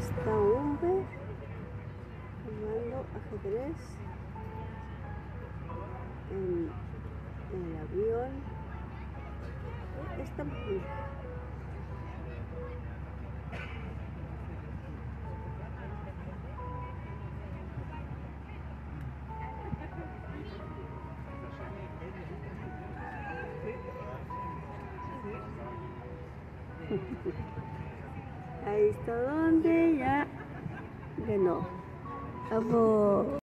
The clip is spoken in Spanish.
Está Umbe jugando ajedrez en, en el avión. Está muy Ahí está donde Yan. Abo.